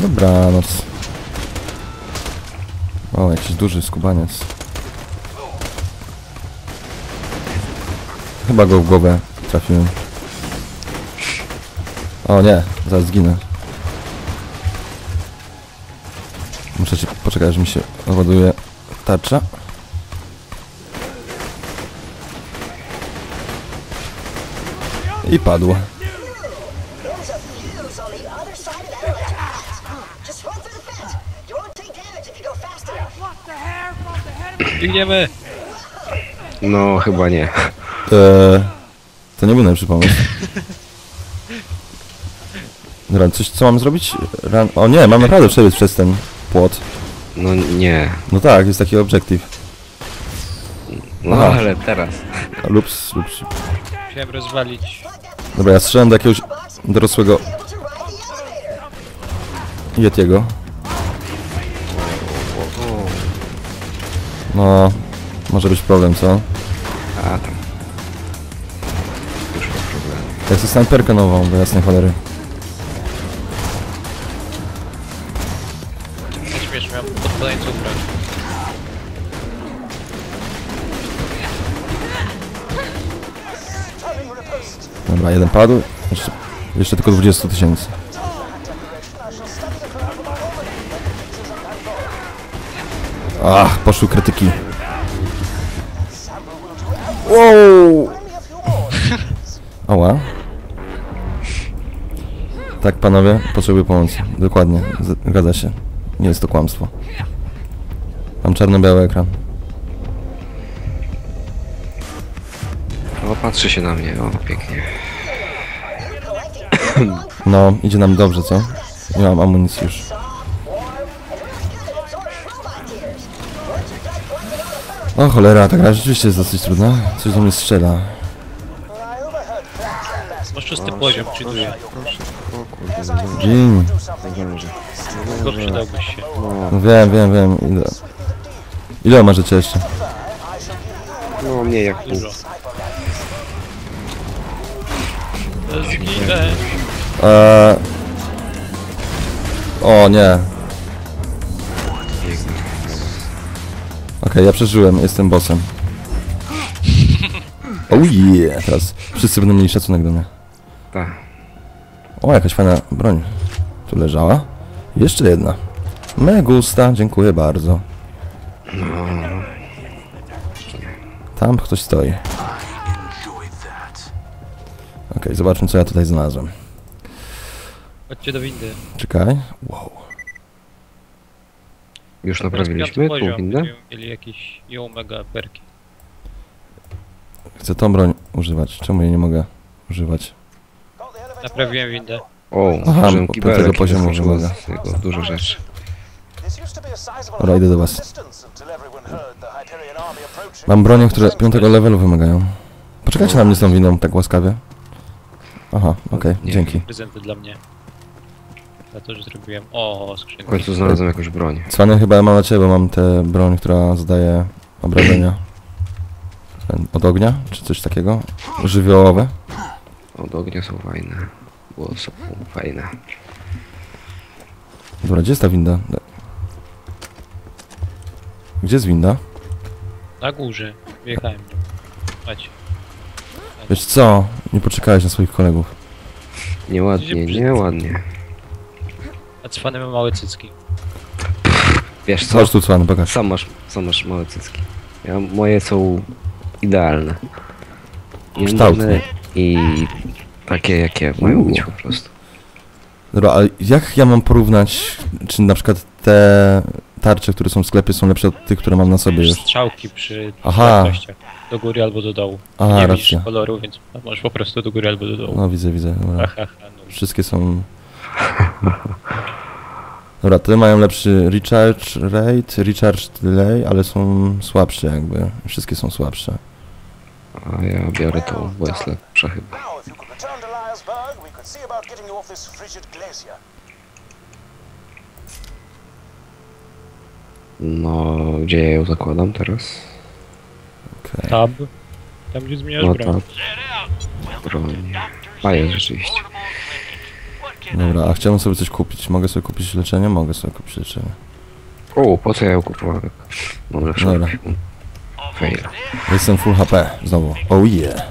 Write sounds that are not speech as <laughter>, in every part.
Dobranoc. O, jakiś duży skubaniec. Chyba go w głowę trafiłem. O nie, zaraz zginę. Muszę się poczekać, aż mi się ładuje tarcza. I padło. Biegniemy! No, chyba nie. Eee, to nie był najlepszy pomysł. Dobra, coś co mam zrobić? Ran... O nie, mam naprawdę przebiec przez ten płot. No nie. No tak, jest taki objective. No Aha. ale teraz. Lups, lups. Musiałem rozwalić. Dobra, ja strzelam do jakiegoś dorosłego. Yetiego. No, może być problem, co? A tam. Już ma problem. Ja chcę snajperkę nową, do jasnej cholery. Nie śmiesz, miałem podpalenie cukra. Dobra, jeden padł. Jeszcze, jeszcze tylko 20 tysięcy. Ach, poszły krytyki. Wow! Ała. Tak, panowie, potrzebuję pomocy. Dokładnie, zgadza się. Nie jest to kłamstwo. Mam czarno-biały ekran. O, patrzy się na mnie. O, pięknie. No, idzie nam dobrze, co? Nie mam amunicji już. O cholera, ta gra rzeczywiście jest dosyć trudna. Coś do mnie strzela. Masz czysty poziom, cheatuję. O kurde. Dzień. Tylko przydałbyś się. No wiem, wiem, wiem. Ile, ile masz jeszcze? No, mniej jak pół. Dużo. Zginę! Eee... O nie. Okej, ja przeżyłem, jestem bossem. <laughs> Oh yeah, teraz wszyscy będą mieli szacunek do mnie. Tak. O, jakaś fajna broń. Tu leżała. Jeszcze jedna. Me gusta, dziękuję bardzo. Tam ktoś stoi. Okej, zobaczmy co ja tutaj znalazłem. Chodźcie do windy. Czekaj. Wow. Już naprawiliśmy tą windę? mieli jakieś ją mega perki. Chcę tą broń używać. Czemu jej nie mogę używać? Naprawiłem windę. O, Aha, tego i poziomu wymaga. tego Dużo rzeczy. Dobra, idę do was. Mam bronie, które piątego levelu wymagają. Poczekajcie na mnie z tą winą, tak łaskawie. Aha, okej, Nie. dzięki. Prezenty dla mnie. Za to, że zrobiłem. O, W końcu znalazłem jakąś broń. Cwany chyba ja mam na ciebie, bo mam tę broń, która zadaje obrażenia. <clears throat> Od ognia, czy coś takiego? Żywiołowe. Od ognia są fajne. Bo są fajne. Dobra, gdzie jest ta winda? Gdzie jest winda? Na górze. Wjechałem. Macie. Wiesz co? Nie poczekałeś na swoich kolegów. Nieładnie, nieładnie. A cwany ma małe cycki. Wiesz co? Chodź tu, Cwany, pokaż. Sam masz, sam masz małe cycki. Ja, moje są idealne. Kształtne. I takie jakie mają być po prostu. Dobra, ale jak ja mam porównać, czy na przykład te tarcze, które są w sklepie są lepsze od tych, które mam na sobie Masz już? strzałki przy Aha. wartościach. Do góry albo do dołu. Aha, nie widzisz racja. koloru, więc masz po prostu do góry albo do dołu. No widzę, widzę. Dobra. Ha, ha, ha, no. Wszystkie są... <laughs> Dobra, te mają lepszy recharge rate, recharge delay, ale są słabsze jakby. Wszystkie są słabsze. A ja biorę tą, bo jest lepsza chyba. To. No, gdzie ja ją zakładam teraz? Okej. Tab. Tam gdzie zmieniasz No broń. Broń. A jest rzeczywiście. Dobra, a chciałbym sobie coś kupić. Mogę sobie kupić leczenie? Mogę sobie kupić leczenie. O, po co ja ją kupowałem? Dobra, Dobra. Fail. Jestem full HP, znowu. Oh yeah.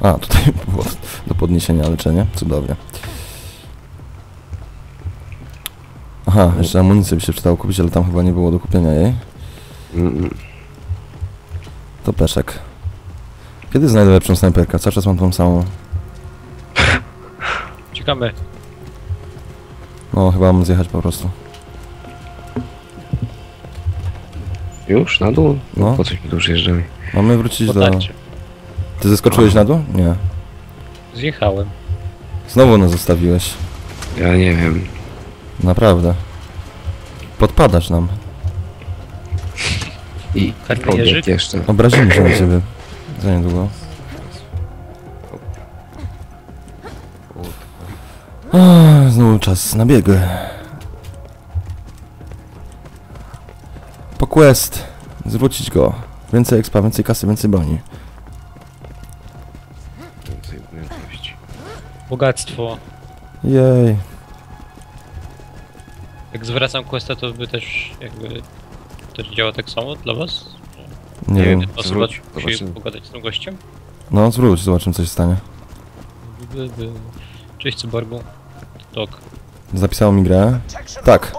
A, tutaj <laughs> było do podniesienia leczenie. Cudownie. Aha, jeszcze amunicję by się przydało kupić, ale tam chyba nie było do kupienia jej. To peszek. Kiedy znajdę lepszą snajperkę? Cały czas mam tą samą. Ciekawe. No, chyba mam zjechać po prostu. Już? Na dół? No. Po coś mi tu przyjeżdżali? Mamy wrócić do... Potarcie. Ty zeskoczyłeś na dół? Nie. Zjechałem. Znowu nas zostawiłeś. Ja nie wiem. Naprawdę. Podpadasz nam. I obiad jeszcze. Obrazimy się na ciebie. Za niedługo. Znowu czas na bieg. Po quest. Zwrócić go. Więcej expa, więcej kasy, więcej broni. Więcej umiejętności. Bogactwo. Jej. Jak zwracam questa, to by też jakby... Też działa tak samo dla was? Nie wiem. Osoba zwróć, musi zobaczymy. pogadać z tym gościem? No, zwróć, zobaczymy co się stanie. By- by- Cześć cyborgu. Tok. Zapisało mi grę. Tak.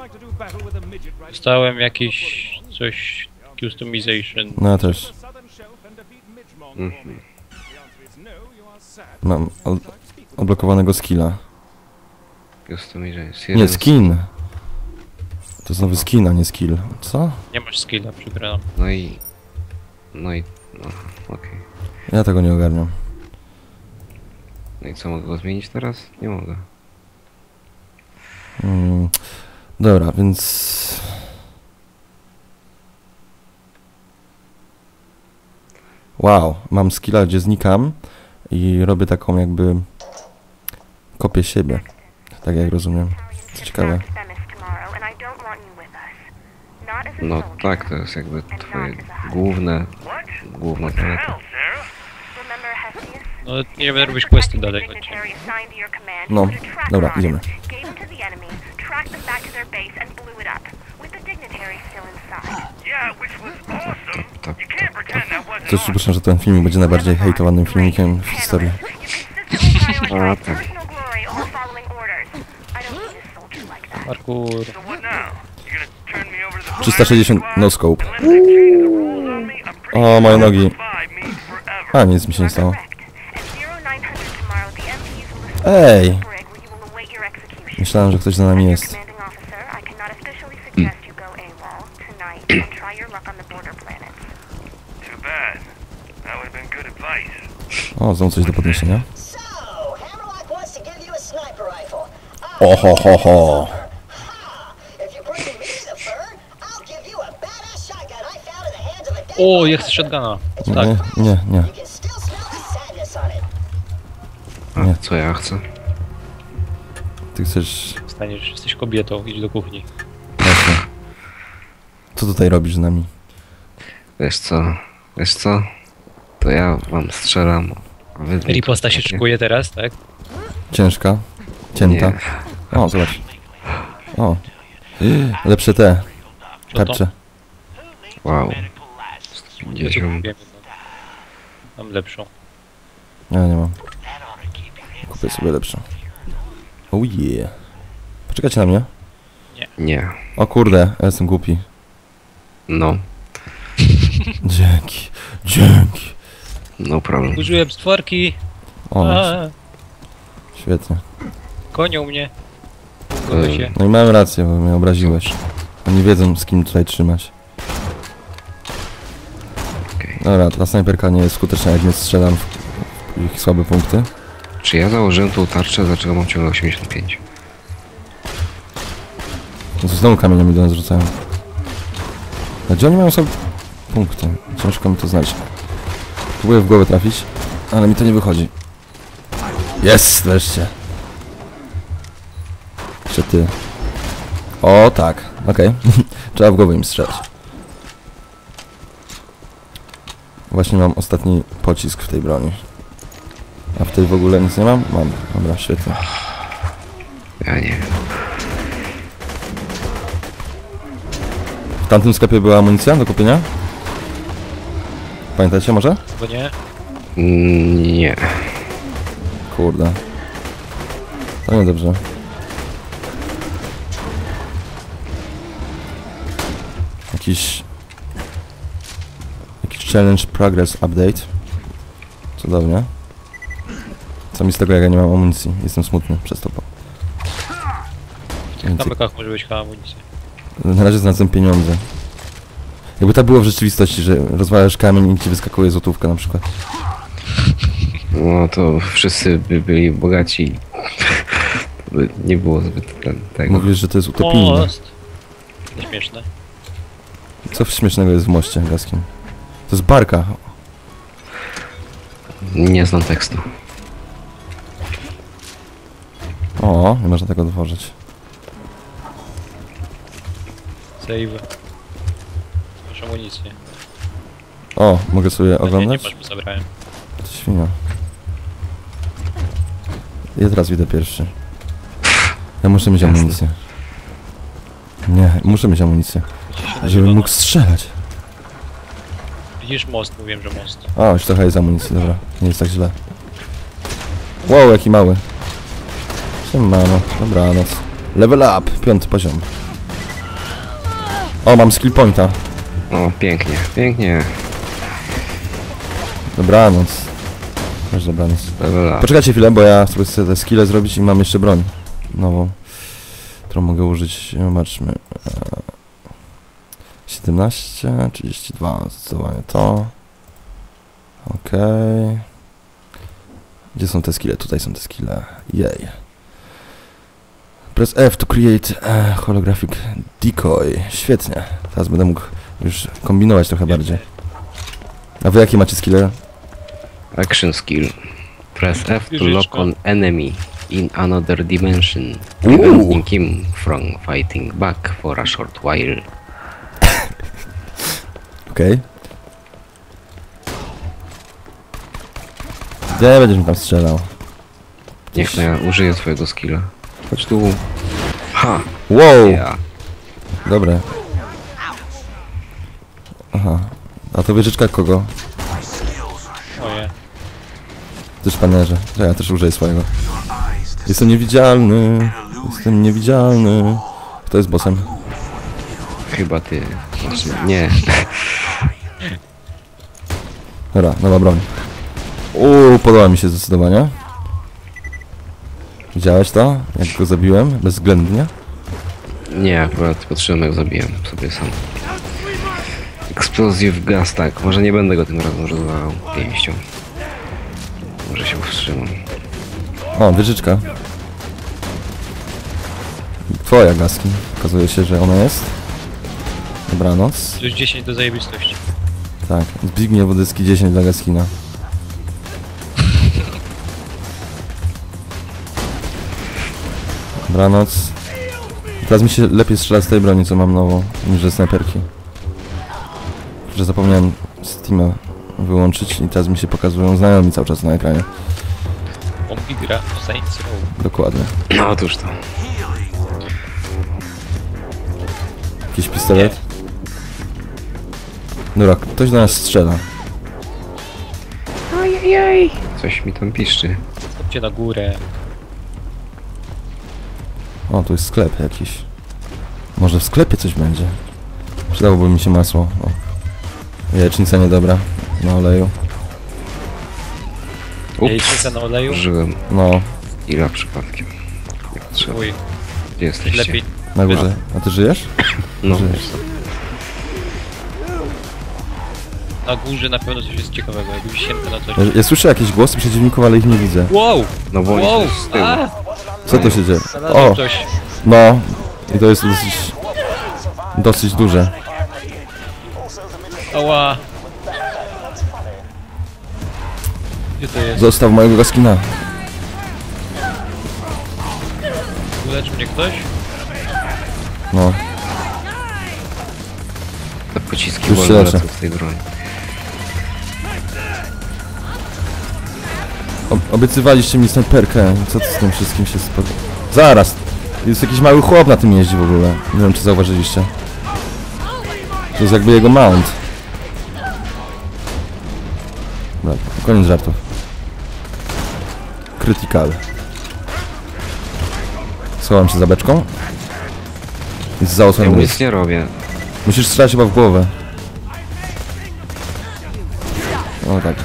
right Dostałem jakiś... coś... customization. No ja też. Mhm. no. Mam od- odblokowanego skilla. Customizations. Nie, skin. To jest nowy skin, a nie skill. Co? Nie masz skilla, przepraszam. No i... No i... No, okej. Ja tego nie ogarniam. No i co, mogę go zmienić teraz? Nie mogę. Mm, dobra, więc... Wow, mam skilla, gdzie znikam i robię taką jakby... Kopię siebie. Tak jak rozumiem. Co ciekawe. No tak, to jest jakby twoje główne... Główna zaleta. No nie będę robić questy dalej, chodźcie. No, dobra, idziemy. Tak, Też przypuszczam, że ten filmik będzie najbardziej hejtowanym filmikiem w historii. A, tak. Parkour. 360 no scope. O, moje nogi. A, nic mi się nie stało. Ej! Myślałem, że ktoś za nami jest. O, znowu coś do podniesienia. So, Hammerlock wants O, ja chcę shotguna. Nie, Tak. nie, nie. A, Nie. co ja chcę? Ty chcesz... Staniesz, jesteś kobietą, idź do kuchni. Właśnie. Co tutaj robisz z nami? Wiesz co? Wiesz co? To ja wam strzelam. wy Riposta się szykuje teraz, tak? Ciężka? Cięta? Nie. O, zobacz. O. Lepsze te. Tarcze. Wow. 50. kupiłem jedną. Mam lepszą. Ja nie mam. Kupię sobie lepszą. Oh yeah. Poczekajcie na mnie. Nie. O kurde, ja jestem głupi. No. <laughs> Dzięki. Dzięki. No problem. Użyłem stworki. O, A, świetnie. Konią mnie. Się. No i miałem rację, bo mnie obraziłeś. Oni wiedzą z kim tutaj trzymać. Dobra, ta snajperka nie jest skuteczna, jak nie strzelam w, ich słabe punkty. Czy ja założyłem tą tarczę, dlaczego mam ciągle 85? No to znowu kamieniami do nas rzucają. A gdzie oni mają sobie punkty? Ciężko mi to znać. Próbuję w głowę trafić, ale mi to nie wychodzi. Jest, wreszcie. Jeszcze ty. O, tak. Okej. <laughs> Trzeba w głowę im strzelać. Właśnie mam ostatni pocisk w tej broni. A w tej w ogóle nic nie mam? Mam. Dobra, świetnie. Ja nie wiem. W tamtym sklepie była amunicja do kupienia? Pamiętacie może? Bo nie? Mm, Nie. Kurde. To niedobrze. Jakiś... Challenge progress update. Cudownie. Co mi z tego, jak ja nie mam amunicji? Jestem smutny przez to. W Więcej- kamykach może być chyba amunicja. Na razie znalazłem pieniądze. Jakby tak było w rzeczywistości, że rozwalasz kamień i ci wyskakuje złotówka na przykład. No to wszyscy by byli bogaci. To by nie było zbyt ten, tego. Mówisz, że to jest utopijne. Most! Nieśmieszne. Co śmiesznego jest w moście gaskim? To jest barka. Nie znam tekstu. O, nie można tego otworzyć. Save. Masz amunicję. O, mogę sobie Nie, nie oglądać? masz, bo zabrałem. To świnia. Ja teraz widzę pierwszy. Ja muszę mieć Jasne. amunicję. Nie, muszę mieć amunicję. Zielono. mógł strzelać. Widzisz most, mówiłem, że most. O, już trochę jest amunicji, dobra. Nie jest tak źle. Wow, jaki mały. Siemano, dobranoc. Level up, piąty poziom. O, mam skill pointa. O, pięknie, pięknie. Dobranoc. Też dobranoc. Level up. Poczekajcie chwilę, bo ja sobie chcę te skille zrobić i mam jeszcze broń nową, którą mogę użyć. Zobaczmy. E, 17, 32, zdecydowanie to. Okej. Gdzie są te skille? Tutaj są te skille. Jej. Press F to create e, holographic decoy. Świetnie. Teraz będę mógł już kombinować trochę bardziej. A wy jakie macie skille? Action skill. Press F to lock on enemy in another dimension, preventing him from fighting back for a short while. Okej. Gdzie będziesz mi tam strzelał? Niech ja użyję swojego skilla. Chodź tu. Ha! Wow! Ja. Dobre. Aha. A to wieżyczka kogo? Oje. Też panerze. To ja też użyję swojego. Jestem niewidzialny. Jestem niewidzialny. Kto jest bossem? Chyba ty. Nie. Dobra, nowa broń. Uuu, podoba mi się zdecydowanie. Widziałeś to? Jak go zabiłem? Bezwzględnie? Nie, akurat patrzyłem jak zabiłem sobie sam. Explosive gas, tak. Może nie będę go tym razem rozwalał pięścią. Może się wstrzymam. O, wieżyczka. Twoja gaski. Okazuje się, że ona jest. Dobranoc. Plus 10 do zajebistości. Tak, Zbigniew Wodycki 10 dla Gaskina. Dobranoc. Teraz mi się lepiej strzela z tej broni, co mam nową, niż ze snajperki. Że zapomniałem Steama wyłączyć i teraz mi się pokazują znajomi cały czas na ekranie. Pompi gra w Saints Row. Dokładnie. No otóż to. Jakiś pistolet? Dobra, ktoś do nas strzela. Coś mi tam piszczy. Chodźcie na górę. O, tu jest sklep jakiś. Może w sklepie coś będzie. Przydałoby mi się masło. O. Jajecznica niedobra. Na oleju. Jajecznica na oleju. Użyłem No, ila przypadkiem. Nie patrzę. Uj, Gdzie jesteście? lepiej. na górze. A ty żyjesz? No, Żyjesz. Na górze na pewno coś jest ciekawego. Jakbyś się na coś... Ja, ja słyszę jakieś głosy przeciwników, ale ich nie widzę. Wow! no bo Wow! oni są z tyłu. A! Co to się dzieje? O, coś. no. I to jest dosyć... Dosyć duże. Ała! Gdzie to jest? Zostaw mojego gaskina. Ulecz mnie ktoś? No. Te pociski Już się wolno leczę. lecą z tej broni. Obiecywaliście mi snajperkę. Co z tym wszystkim się spotka? Zaraz! Jest jakiś mały chłop na tym jeździ w ogóle. Nie wiem, czy zauważyliście. To jest jakby jego mount. Dobra, koniec żartów. Critical. Schowam się za beczką. Jest za Ja osłoną. nic nie robię. Musisz strzelać chyba w głowę. O tak.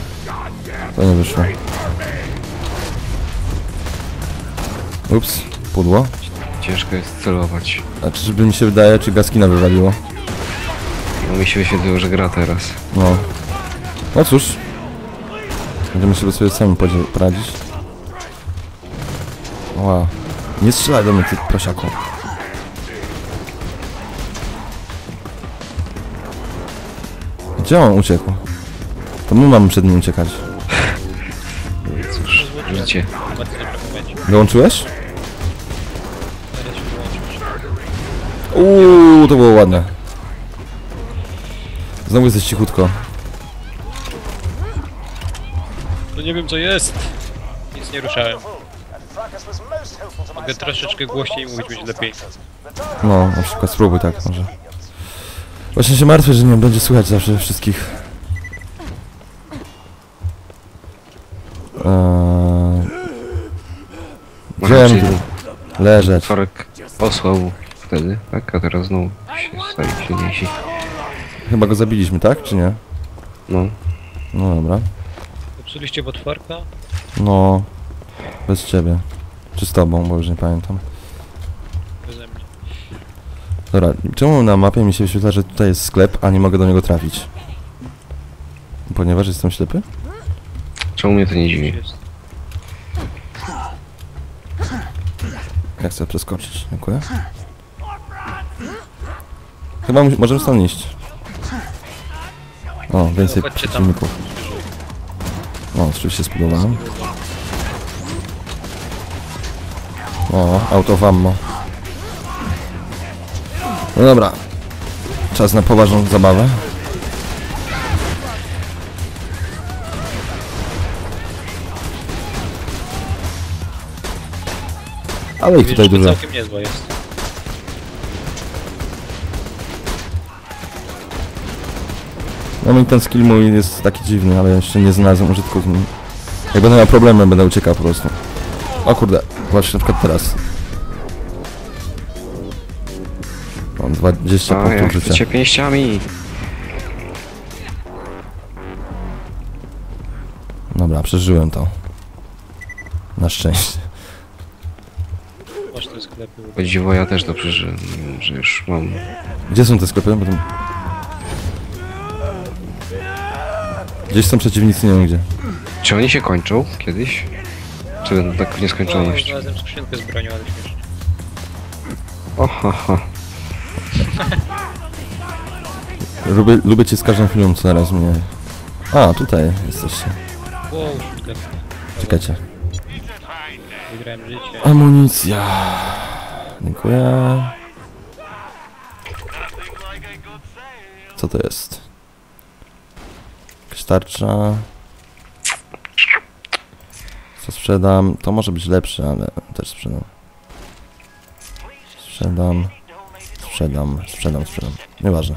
To nie wyszło. Ups, pudło. Ciężko jest celować. A czyżby mi się wydaje, czy gaskina wywaliło? No mi się wyświetliło, że gra teraz. No. No cóż. Będziemy sobie sobie sami poradzić. Wow. Nie strzelaj do mnie, ty prosiaku. Gdzie on uciekł? To my mamy przed nim uciekać. No <laughs> cóż, życie. Wyłączyć. Uuu, to było ładne. Znowu jesteś cichutko. No nie wiem co jest. Nic nie ruszałem. Mogę troszeczkę głośniej mówić, będzie lepiej. No, na przykład spróbuj tak może. Właśnie się martwię, że nie będzie słychać zawsze wszystkich. Eee... Mam tu leżeć? Tworek posłał wtedy, tak? A teraz znowu się stali silniejsi. Chyba go zabiliśmy, tak? Czy nie? No. No dobra. Popsuliście potworka? No... Bez ciebie. Czy z tobą, bo już nie pamiętam. Beze mnie. Dobra, czemu na mapie mi się wyświetla, że tutaj jest sklep, a nie mogę do niego trafić? Ponieważ jestem ślepy? Czemu mnie to nie dziwi? jest. Ja chcę przeskoczyć, dziękuję. Chyba możemy stąd iść. O, więcej przeciwników. O, oczywiście spudowałem. O, out of ammo. No dobra. Czas na poważną zabawę. Ale ich tutaj dużo. całkiem niezła jest. No mi ten skill mój jest taki dziwny, ale jeszcze nie znalazłem użytku z nim. Jak będę miał problemy, będę uciekał po prostu. O kurde, właśnie na przykład teraz. Mam 20 A, jak punktów życia. chcecie pięściami. Dobra, przeżyłem to. Na szczęście. O dziwo, ja też dobrze, że, że już mam... Gdzie są te sklepy? Bo tam... Gdzieś są przeciwnicy, nie wiem gdzie. Czy oni się kończą kiedyś? Czy będą tak w No, nieskończoność? znalazłem skrzynkę z bronią, ale śmiesznie. O, ha, ha. Lubię, lubię cię z każdą chwilą, co teraz mnie... A, tutaj jesteście. Wow. Czekajcie. Wygrałem życie. Amunicja. Dziękuję. Co to jest? Jakaś tarcza. Co sprzedam? To może być lepsze, ale też sprzedam. Sprzedam. Sprzedam, sprzedam, sprzedam. Nieważne.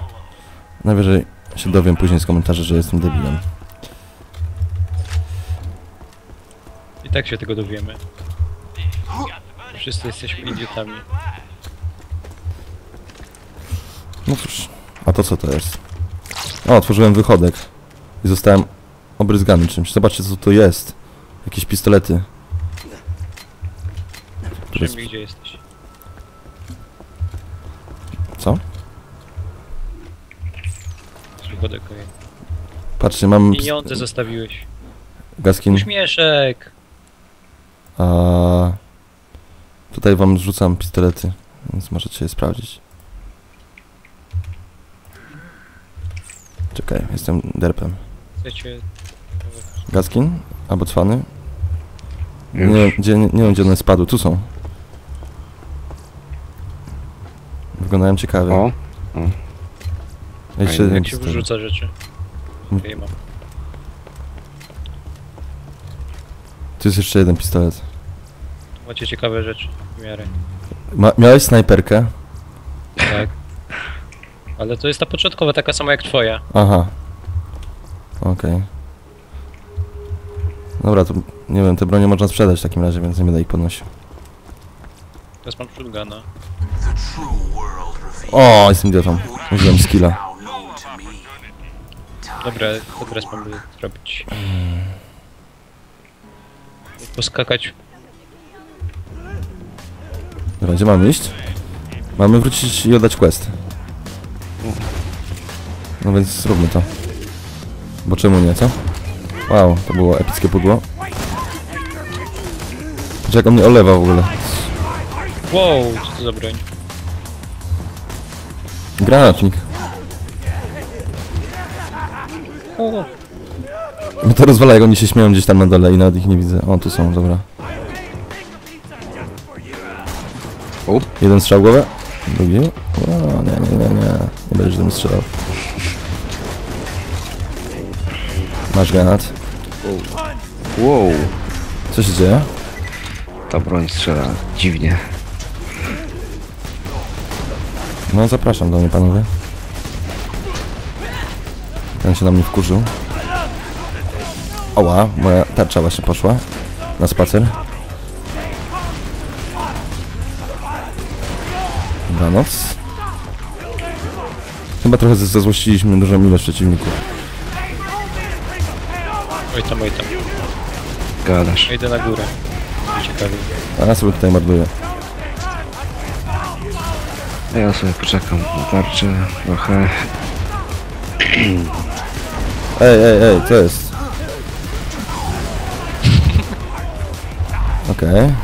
Najwyżej się dowiem później z komentarzy, że jestem debilem. I tak się tego dowiemy. Wszyscy jesteśmy idiotami. No cóż, a to co to jest? O, otworzyłem wychodek i zostałem obryzgany czymś. Zobaczcie co to jest. Jakieś pistolety. Czym gdzie jesteś? Co? Przychodek okej. Patrzcie, mam Pieniądze zostawiłeś. gaskin. Uśmieszek! A tutaj wam rzucam pistolety, więc możecie je sprawdzić. Czekaj, jestem derpem. Chcecie... Gaskin? Albo cwany? Nie, gdzie, nie, nie wiem gdzie one spadły, tu są. Wyglądają ciekawie. O, Jeszcze fajnie, jeden Jak się wyrzuca rzeczy. Okej, mam. Tu jest jeszcze jeden pistolet. Macie ciekawe rzeczy miarę. Ma, miałeś snajperkę? Tak. Ale to jest ta początkowa, taka sama jak twoja. Aha. Okej. Dobra, to nie wiem, te bronie można sprzedać w takim razie, więc nie będę ich podnosił. Teraz mam shotguna. O, jestem idiotą. Użyłem skilla. Dobra, to teraz mamy zrobić. Poskakać. Dobra, gdzie mamy iść? Mamy wrócić i oddać quest. No więc zróbmy to. Bo czemu nie, co? Wow, to było epickie pudło. Patrz jak on mnie olewa w ogóle. Wow, co to za broń? Granatnik. O, No to rozwala, jak oni się śmieją gdzieś tam na dole i nawet ich nie widzę. O, tu są, dobra. Jeden strzał głowę. Drugi. O, nie, nie, nie, nie. Nie będziesz mnie strzelał. Masz granat. Wow, Co się dzieje? ta broń strzela dziwnie. No zapraszam do mnie panowie. Ten się na mnie wkurzył. Oła, moja tarcza właśnie poszła. Na spacer. Dobranoc. Chyba trochę ze- zezłościliśmy dużą ilość przeciwników. oj tam, oj tam. Gadasz. Idę na górę. Ciekawie. A ja sobie tutaj morduję. A ja sobie poczekam na tarczę trochę. Ej, ej, ej, co jest? <laughs> Okej.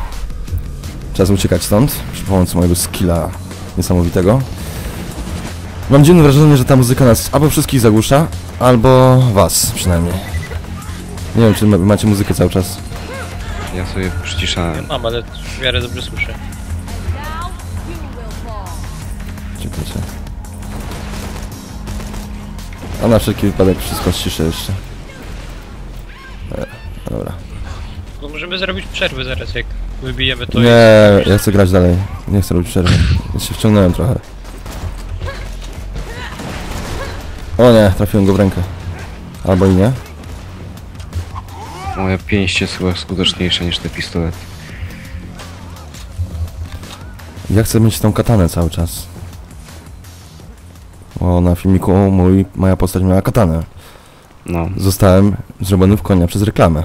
Czas uciekać stąd przy pomocy mojego skilla niesamowitego. Mam dziwne wrażenie, że ta muzyka nas albo wszystkich zagłusza, albo was przynajmniej. Nie wiem, czy ma- macie muzykę cały czas. Ja sobie przyciszałem. Mam, ale w miarę dobrze słyszę. Czekajcie. A na wszelki wypadek wszystko ściszę jeszcze. E, dobra. Bo możemy zrobić przerwę zaraz, jak wybijemy to Nie, ja chcę grać dalej. Nie chcę robić przerwy. Ja się wciągnąłem trochę. O nie, trafiłem go w rękę. Albo i nie. Moja pięść jest chyba skuteczniejsza niż te pistolety. Ja chcę mieć tą katanę cały czas. O, na filmiku mój, moja postać miała katanę. No, Zostałem zrobiony w konia przez reklamę.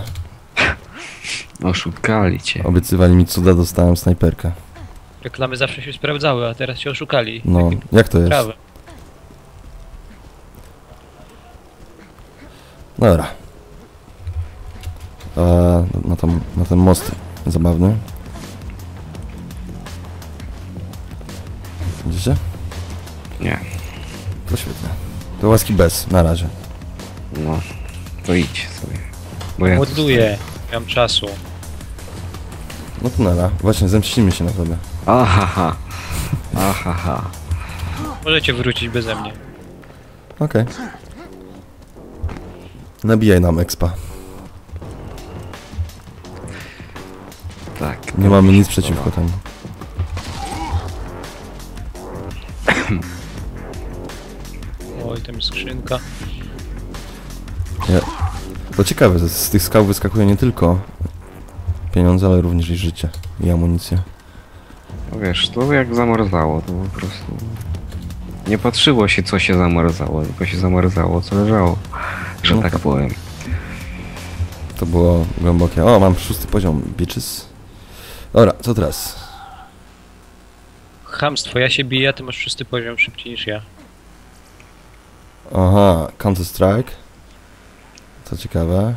<laughs> oszukali cię. Obiecywali mi cuda, dostałem snajperkę. Reklamy zawsze się sprawdzały, a teraz się oszukali. No, Takim jak to jest? prawem. Dobra. A, na, tam, na ten most zabawny. Widzicie? Nie. To świetnie. To łaski bez, na razie. No, to idź sobie. Bo ja Ładuję. Nie mam czasu. No to nara. Właśnie, zemścimy się na tobie. Ahaha. Ahaha. Możecie wrócić beze mnie. Okej. Nabijaj nam expa. Tak. Nie mamy nic przeciwko temu. <clears throat> Oj, tam jest skrzynka. To ciekawe, z, z tych skał wyskakuje nie tylko pieniądze, ale również i życie i amunicję. No wiesz, to jak zamarzało, to po prostu... Nie patrzyło się co się zamarzało, tylko się zamarzało co leżało, że No tak tak. powiem. To było głębokie. O, mam szósty poziom, bitches. Dobra, co teraz? Chamstwo, ja się biję, a ty masz szósty poziom szybciej niż ja. Aha, Counter Strike. To ciekawe.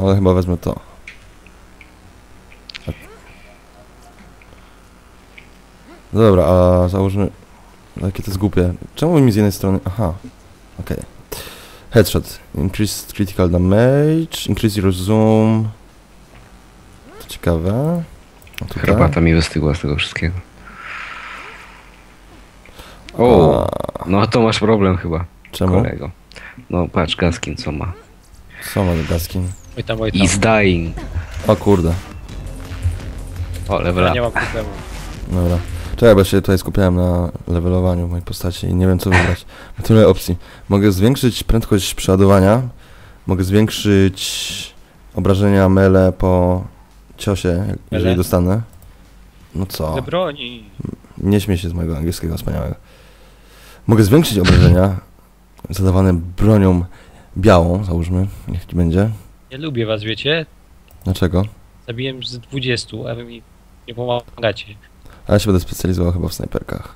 Ale chyba wezmę to. Dobra, a założmy... Jakie to jest głupie. Czemu mi z jednej strony... Aha. Okej. Headshot. Increase critical damage. Increase your zoom. To ciekawe. Herbata mi wystygła z tego wszystkiego. O, A, no to masz problem chyba, czemu? kolego. No patrz, Gaskin co ma. Co ma do gaskin? Oj tam, oj tam. He's dying. O kurde, O, Ja level nie mam problemu. dobra. Bo ja się tutaj skupiałem na levelowaniu mojej postaci i nie wiem co wybrać. Mam tyle opcji. Mogę zwiększyć prędkość przeładowania, mogę zwiększyć obrażenia mele po ciosie, jak- jeżeli dostanę. No co? Te broni. Nie śmiej się z mojego angielskiego wspaniałego. Mogę zwiększyć obrażenia zadawane bronią białą, załóżmy, niech ci będzie. Nie lubię was, wiecie? Dlaczego? Zabiłem z 20, a wy mi nie pomagacie. A ja się będę specjalizował chyba w snajperkach.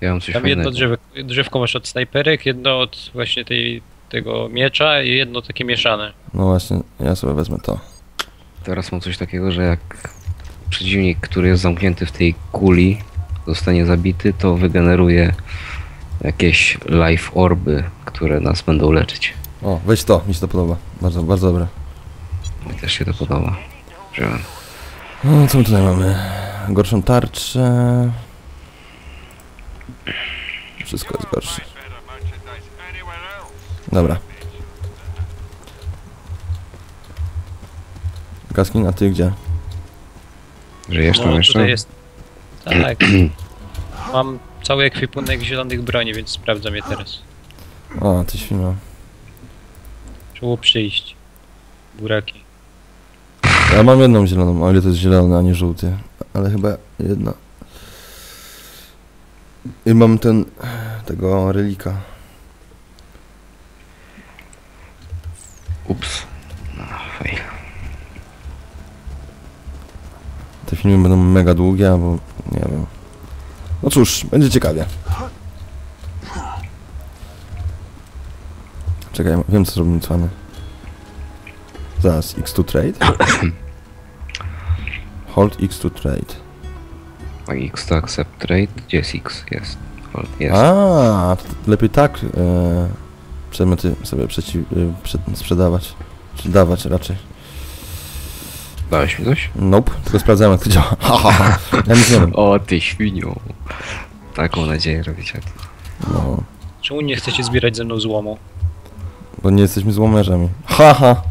Ja mam coś Tam jedno drzewo, drzewko masz od snajperek, jedno od właśnie tej, tego miecza i jedno takie mieszane. No właśnie, ja sobie wezmę to. Teraz mam coś takiego, że jak przeciwnik, który jest zamknięty w tej kuli, zostanie zabity, to wygeneruje jakieś life orby, które nas będą leczyć. O, weź to, mi się to podoba. Bardzo, bardzo dobre. Mi też się to podoba. Wziąłem. No, co my tutaj mamy? Gorszą tarczę. Wszystko jest gorsze. Dobra. Gaskin, a ty gdzie? Żyjesz tam No, jeszcze? tutaj jest. Tak. <clears throat> Mam cały ekwipunek zielonych broni, więc sprawdzam je teraz. O, ty świnia. Trzeba było przyjść. Buraki. Ja mam jedną zieloną, o ile to jest zielony, a nie żółty. Ale chyba jedna. I mam ten... tego relika. Ups. No, fail. Te filmy będą mega długie, albo nie wiem. No cóż, będzie ciekawie. Czekaj, wiem co zrobimy cwany. Zaraz, X2 trade? <coughs> Hold X2 trade. A X to accept trade? Gdzie jest X? Jest. O, Jest. A, to lepiej tak e, przedmioty sobie przeciw, e, przed, sprzedawać. Czy dawać raczej. Dałeś mi coś? Nope, tylko sprawdzałem jak to działa. <laughs> Ja nic nie wiem. O, ty świniu. Taką nadzieję robicie. No, Czemu nie chcecie zbierać ze mną złomu? bo nie jesteśmy złomerzami. Ha, ha.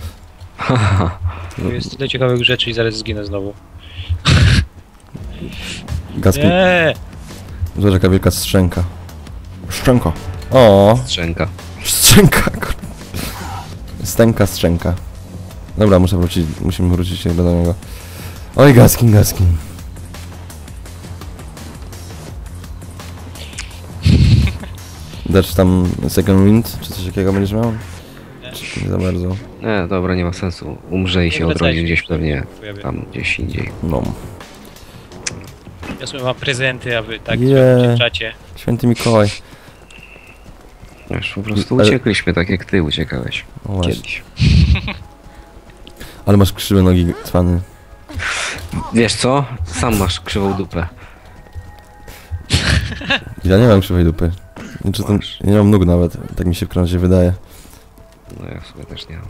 Tu <laughs> jest tyle ciekawych rzeczy i zaraz zginę znowu. <laughs> Gaskin, Nie! Zobacz jaka wielka strzęka. Szczęko. O, Strzęka. strzęka. Stęka strzęka. Dobra, muszę wrócić, musimy wrócić do niego. Oj, Gaskin, Gaskin. <laughs> Dać tam second wind, czy coś takiego będziesz miał? Nie za bardzo? Nie, dobra, nie ma sensu. Umrze i się odrodzi gdzieś pewnie. Tam gdzieś indziej. No. Ja sobie mam prezenty, a wy tak w czacie. Święty Mikołaj. Wiesz, po prostu Ale- uciekliśmy tak jak ty uciekałeś. O, właśnie. Kiedyś. Ale masz krzywe nogi, cwany. Wiesz co? Sam masz krzywą dupę. Ja nie mam krzywej dupy. Znaczy, nie mam nóg nawet, tak mi się w razie wydaje. No ja w sumie też nie mam.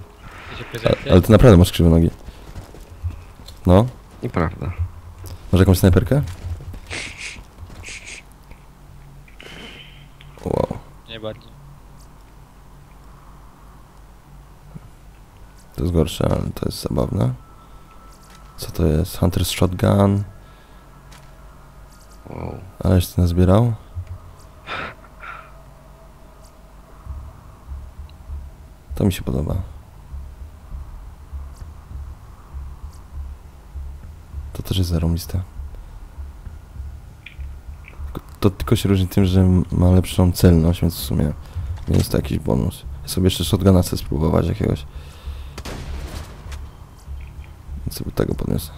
A, ale ty naprawdę masz krzywe nogi. No? Nieprawda. Masz jakąś snajperkę? Wow. Nie bardzo. To jest gorsze, ale to jest zabawne. Co to jest? Hunter's Shotgun. Wow. Aleś ty nazbierał. To mi się podoba. To też jest zarąbiste. Tylko- To tylko się różni tym, że ma lepszą celność, więc w sumie nie jest to jakiś bonus. Ja sobie jeszcze shotguna chcę spróbować jakiegoś. Więc sobie tego podniosę.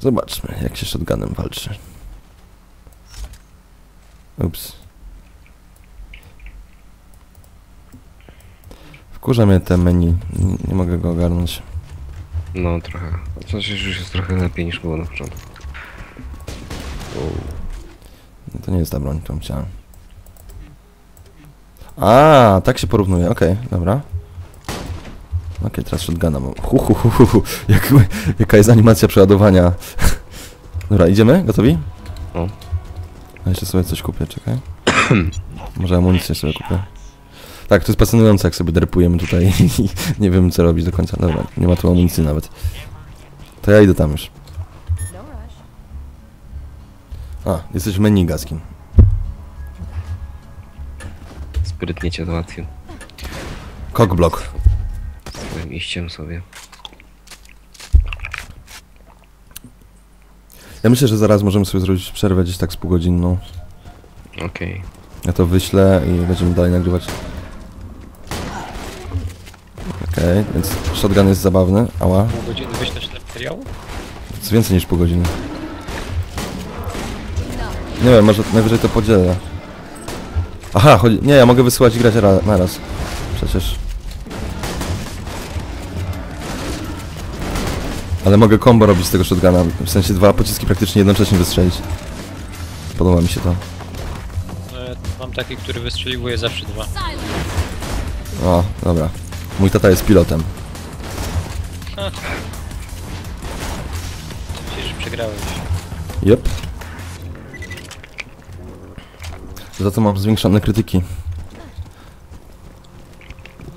Zobaczmy, jak się shotgunem walczy. Ups. Wkurza mnie te menu. Nie, mogę go ogarnąć. No trochę. Chociaż już jest trochę lepiej niż było na początku. To nie jest ta broń, którą chciałem. A, tak się porównuje, okej, dobra. Okej, teraz shotguna mam. Hu, hu, hu, hu, hu. Jak, jaka jest animacja przeładowania. <laughs> Dobra, idziemy? Gotowi? No. A jeszcze sobie coś kupię, czekaj. Może amunicję sobie kupię. Tak, to jest fascynujące, jak sobie derpujemy tutaj <laughs> i nie wiem co robić do końca. Dobra, nie ma tu amunicji nawet. To ja idę tam już. A, jesteś menu gaskin. Sprytnie cię załatwił. Cockblock. Swoim iściem sobie. Ja myślę, że zaraz możemy sobie zrobić przerwę gdzieś tak z półgodzinną. Okej. Ja to wyślę i będziemy dalej nagrywać. Okej, więc shotgun jest zabawny. Ała, Pół godziny wyślesz ten materiał? to jest więcej niż pół godziny. Nie wiem, może najwyżej to podzielę. Aha, chodzi... Nie, ja mogę wysyłać i grać ra naraz. Przecież. Ale mogę combo robić z tego shotguna. W sensie dwa pociski praktycznie jednocześnie wystrzelić. Podoba mi się to. E, Mam taki, który wystrzeliwuje zawsze dwa. O, dobra. Mój tata jest pilotem. Że przegrałeś. Yep. Za to mam zwiększone krytyki.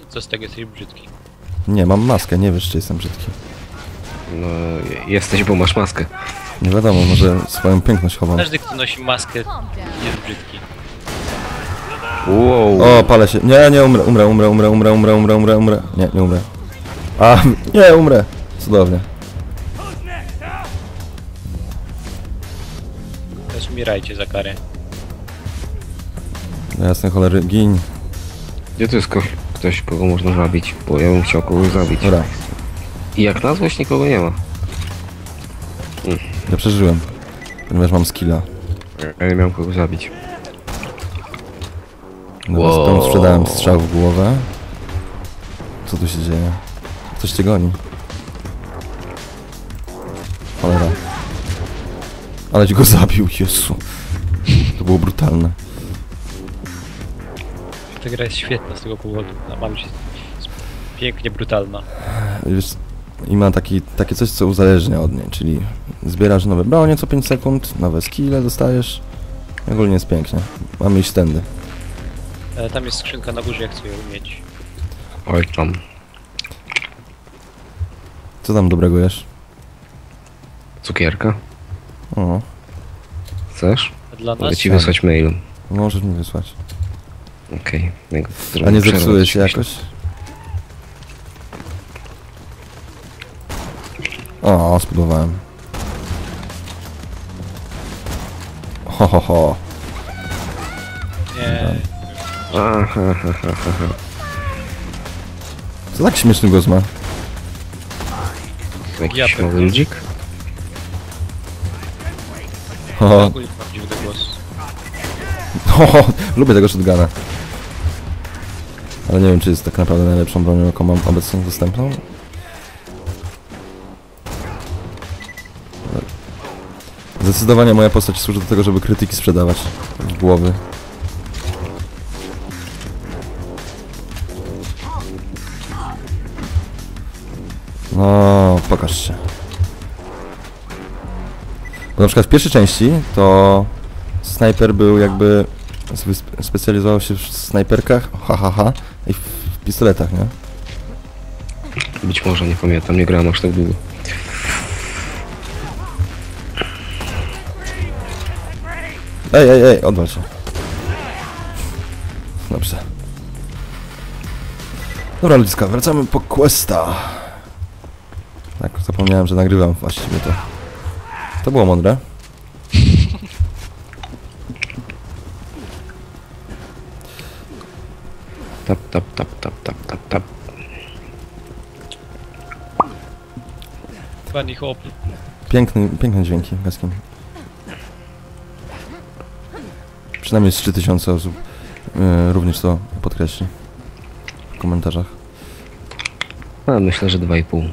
Co z tego jesteś brzydki? Nie, mam maskę, nie wiesz czy jestem brzydki. No, jesteś, bo masz maskę. Nie wiadomo, może swoją piękność chowam. Każdy, kto nosi maskę, jest brzydki. Wow. O, palę się. Nie, nie umrę, umrę, umrę, umrę, umrę, umrę, umrę, umrę, umrę. Nie, nie umrę. A, nie, umrę. Cudownie. Teraz umierajcie za karę. No jasne, cholery, gin. Gdzie tu jest ko- ktoś, kogo można zabić? Bo ja bym chciał kogoś zabić. Dobra, I jak na złość nikogo nie ma. ja przeżyłem. Ponieważ mam skilla. Ja nie miałem kogo zabić. Dobra, Wow. wow. sprzedałem strzał w głowę. Co tu się dzieje? Coś cię goni. Cholera. Ale ci go zabił, Jezu. To było brutalne. Ta gra jest świetna z tego powodu. A mam się pięknie brutalna. Wiesz, I ma taki, takie coś, co uzależnia od niej, czyli zbierasz nowe bronie co 5 sekund, nowe skille dostajesz. Ogólnie jest pięknie. Mamy iść tędy. E, Tam jest skrzynka na górze, jak chcę ją umieć. Oj tam. Co tam dobrego jesz? Cukierka? O, Chcesz? A dla Mogę nas ci wysłać mailem. możesz mi wysłać. Okej. Okay. A nie zepsuje się jakoś? O, spróbowałem. Ho, ho, ho. Nie, Co tak śmieszny głos ma? Jakiś Ja mały ludzik? <laughs> Głos. <laughs> ho, ho. Lubię tego shotguna. Ale nie wiem, czy jest tak naprawdę najlepszą bronią, jaką mam obecnie dostępną. Zdecydowanie moja postać służy do tego, żeby krytyki sprzedawać w głowy. No, pokaż się. Bo na przykład w pierwszej części to snajper był jakby spe- specjalizował się w snajperkach, ha ha ha, i w w pistoletach, nie? Być może, nie pamiętam, nie grałem aż tak długo. Ej, ej, ej, odwal się. Dobrze. Dobra ludziska, wracamy po questa. Tak, zapomniałem, że nagrywam właściwie to. To było mądre. Tap, tap, tap, tap, tap, tap, tap. Funny hop. Piękny, piękne dźwięki, gaskiem. Przynajmniej z 3000 osób yy, również to podkreśli w komentarzach. A, myślę, że 2,5.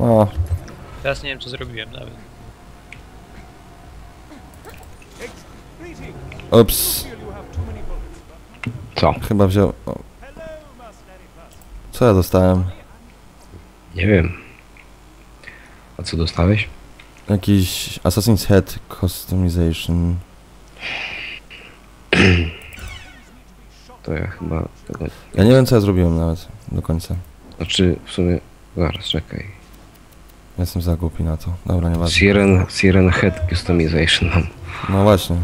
O, Teraz nie wiem, co zrobiłem nawet. ups, Co? chyba wziął... O. Co ja dostałem? Nie wiem. A co dostałeś? Jakiś Assassin's Head Customization. to ja chyba tego... Ja nie wiem co ja zrobiłem nawet do końca. Znaczy, w sumie... Zaraz, czekaj. Jestem za głupi na to. Dobra, nieważne. Siren, Siren Head Customization mam. No właśnie.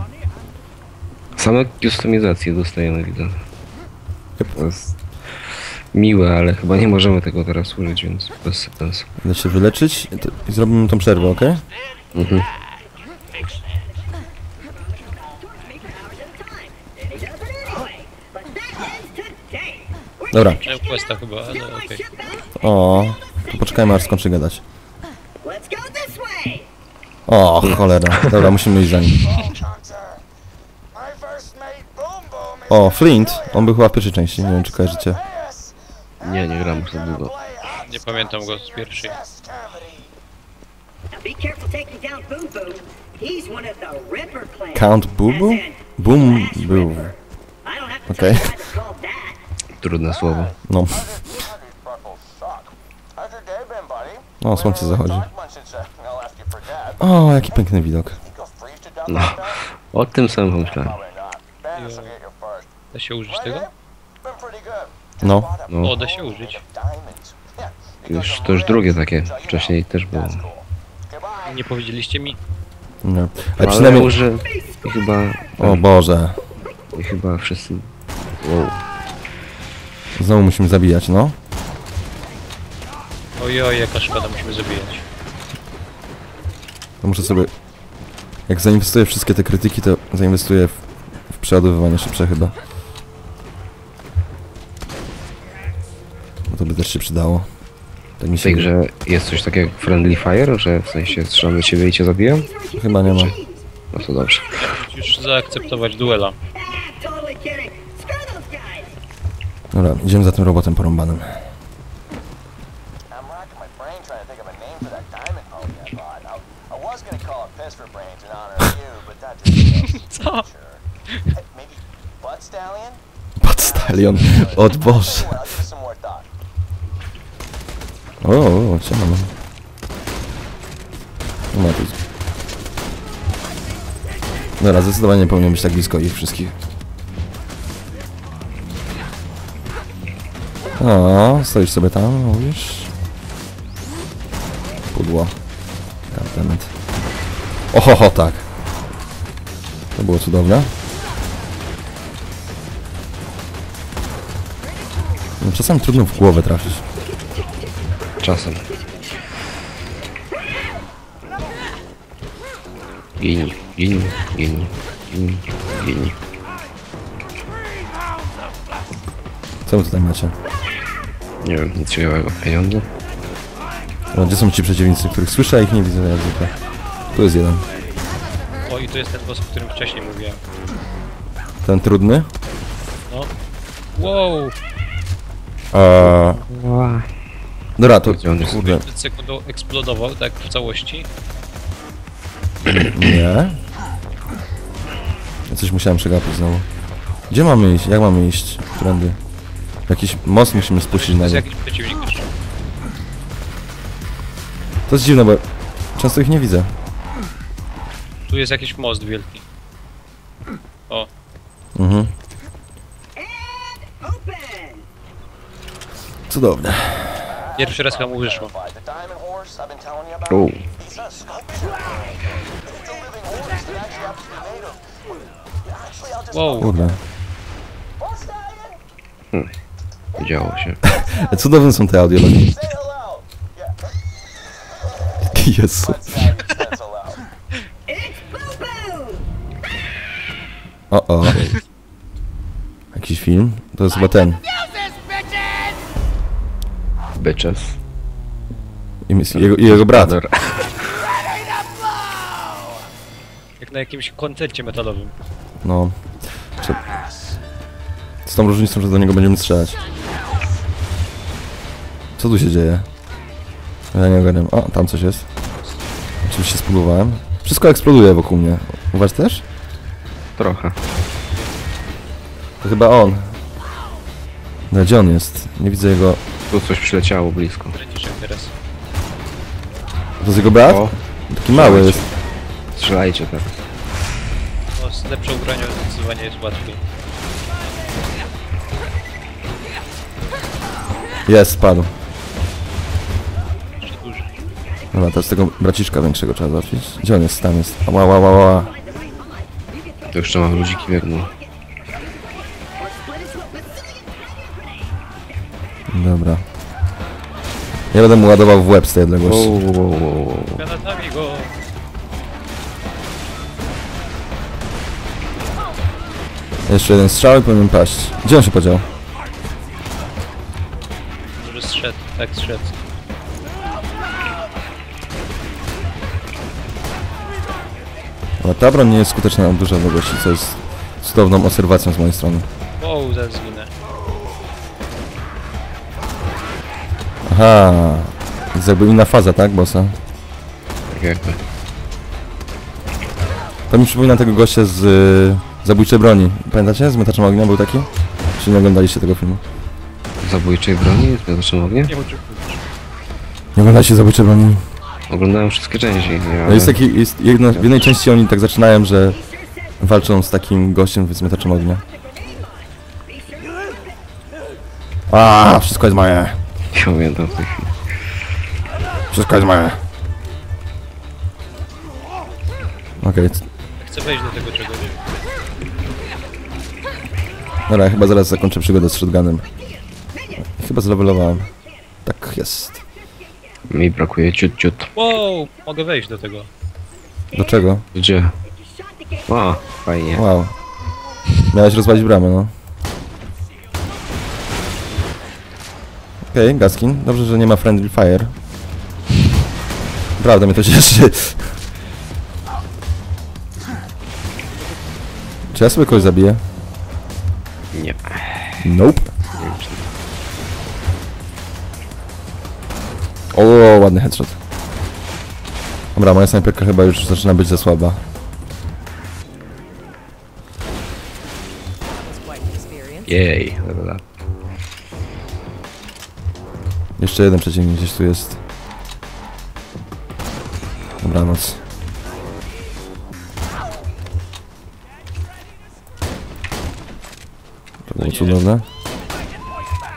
Same customizacje dostajemy, widzę. Yep. To jest miłe, ale chyba nie możemy tego teraz użyć, więc bez sensu. Idę się wyleczyć i to- i zrobimy tą przerwę, ok? Mhm. Dobra. Questa chyba, ale okej. O, to poczekajmy aż skończy gadać. O, cholera. Dobra, musimy iść za nim. O, Flint. On był chyba w pierwszej części, nie wiem czy kojarzycie. Nie, nie gram już za długo. Nie pamiętam go z pierwszej. Count Bubu? Boom był. To Okay. Trudne słowo. No. How's your buckle O, jaki piękny widok. No. O tym samym pomyślałem. Da się użyć tego? No. No. O, da się użyć. Już, to już drugie takie. Wcześniej też było. Nie powiedzieliście mi. Nie. Ale Ale przynajmniej... może i chyba... O Boże. I chyba wszyscy... Wow. Znowu musimy zabijać, no. Ojoj, jaka szkoda, musimy zabijać. To muszę sobie... Jak zainwestuję wszystkie te krytyki, to zainwestuję w, w przeładowywanie szybsze chyba. No to by też się przydało. Tak mi W się tej grze jest coś takiego jak Friendly Fire, że w sensie strzelam do ciebie i cię zabijam? Chyba nie ma. No to dobrze. Już zaakceptować duela. Dobra, idziemy za tym robotem porąbanym. Co? sure. Hey, maybe Butt Stallion? Pat Stallion. O Boże. O, o, siema. no. No tu. Dobra, zdecydowanie nie powinien być tak blisko ich wszystkich. O, stoisz sobie tam, mówisz? Pudło. Goddammit. Ohoho, tak. To było cudowne. No, Czasami trudno w głowę trafić. Czasem. Gini, gini, gini, gini, gini. Co wy tutaj macie? Nie wiem, nic ciekawego. Pieniądze? No, gdzie są ci przeciwnicy, których słyszę, a ich nie widzę jak zwykle. Tu jest jeden. I to jest ten boss, o którym wcześniej mówiłem. Ten trudny. No. Wow! Eee... Dobra, to... Gdzie on jest? Kurde, sekundą eksplodował, tak w całości. nie. Ja coś musiałem przegapić znowu. Gdzie mamy iść? Jak mamy iść? Którędy? Jakiś most musimy spuścić To na jest dół. jakiś przeciwnik jeszcze. To jest dziwne, bo często ich nie widzę. Tu jest jakiś most wielki. O, Mhm. Cudowne. pierwszy raz chyba mu wyszło. Just... Wow, Kurde. Stallion? Działo się. <laughs> Cudowne są te. Yeah. <laughs> Jezu. O, o. Jakiś film? To jest chyba ten. Bitches. I mis- jego, i jego brat. Brother. jak na jakimś koncercie metalowym. No. Prze- Z tą różnicą, że do niego będziemy strzelać. Co tu się dzieje? Ja nie ogarniam. O, tam coś jest. Oczywiście spróbowałem. Wszystko eksploduje wokół mnie. U was też? Trochę. To chyba on. No, gdzie on jest? Nie widzę jego... Tu coś przyleciało blisko. Kręcisz jak teraz. To jest jego brat? O, Taki mały jest. strzelajcie tak. No, z lepszą bronią zdecydowanie jest łatwiej. Jest, spadł. Jeszcze dłużej. Dobra, teraz tego braciszka większego trzeba załatwić. Gdzie on jest? Tam jest. Ła, ła, ła, ła. To jeszcze mam ludziki biegną. Dobra. Ja będę mu ładował w łeb z tej odległości. Wow, wow, wow, wow. Granatami go! Jeszcze jeden strzał i powinien paść. Gdzie on się podział? Może zszedł, tak zszedł. Ale ta broń nie jest skuteczna na duże odległości, co jest cudowną obserwacją z mojej strony. Wow, zaraz zginę. Aha. Jest jakby inna faza, tak, bossa? Tak jakby. To mi przypomina tego gościa z y, Zabójczej Broni. Pamiętacie? Z Miotaczem Ognia był taki? Czy nie oglądaliście tego filmu? Zabójczej broni z Miotaczem Ognia? Nie uczył. Nie oglądaliście Zabójczej Broni? Oglądałem wszystkie części. Nie, No ale- jest taki, jest jedno, w jednej części oni tak zaczynają, że walczą z takim gościem z Miotaczem Ognia. A, wszystko jest moje. Nie pamiętam w tej chwili. Wszystko jest moje. Okej, c- Chcę wejść do tego czegoś. dobra, ja chyba zaraz zakończę przygodę z shotgunem. Chyba zlewelowałem. Tak jest. Mi brakuje ciut ciut. Wow, mogę wejść do tego. Do czego? Gdzie? O, fajnie. Wow. Miałeś rozwalić bramę, no. Okej, Gaskin. Dobrze, że nie ma friendly fire. Prawda mnie to cieszy. Czy ja sobie kogoś zabiję? Nie. Nope. O, ładny headshot. Dobra, moja snajperka chyba już zaczyna być za słaba. Jej, dobra. Jeszcze jeden przeciwnik gdzieś tu jest. Dobranoc. To było cudowne.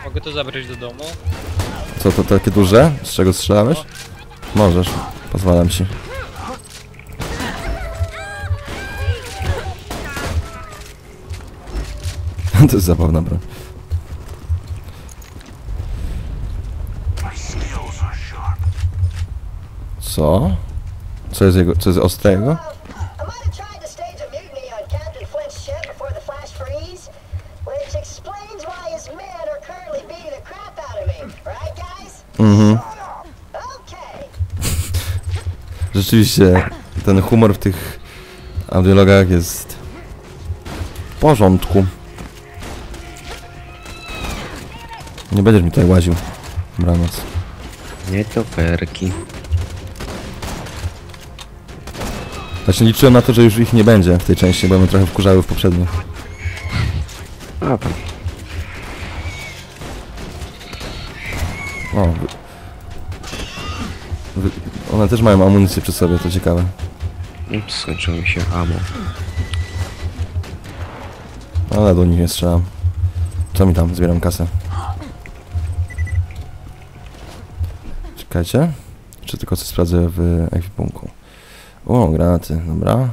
Mogę to zabrać do domu? Co to takie duże? Z czego strzelałeś? Możesz, pozwalam ci. <laughs> to jest zabawna broń. Co? Co jest jego, co jest ostrego? Rzeczywiście, ten humor w tych audiologach jest w porządku. Nie będziesz mi tutaj łaził. Dobranoc. Nie to perki. Właśnie liczyłem na to, że już ich nie będzie w tej części, bo mnie trochę wkurzały w poprzednich. One też mają amunicję przy sobie, to ciekawe. Ups, skończyło mi się ammo. Ale do nich nie strzelam. Co mi tam? Zbieram kasę. Czekajcie. Czy tylko coś sprawdzę w ekwipunku. O, granaty, dobra.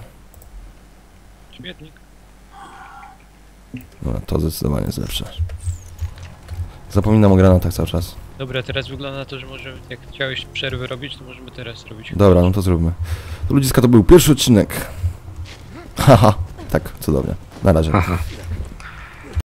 Śmietnik. Dobra, to zdecydowanie jest lepsze. Zapominam o granatach cały czas. Dobra, teraz wygląda na to, że może jak chciałeś przerwy robić, to możemy teraz robić. Dobra, no to zróbmy. To ludziska to był pierwszy odcinek. <laughs> Haha, tak, cudownie. Na razie. Haha.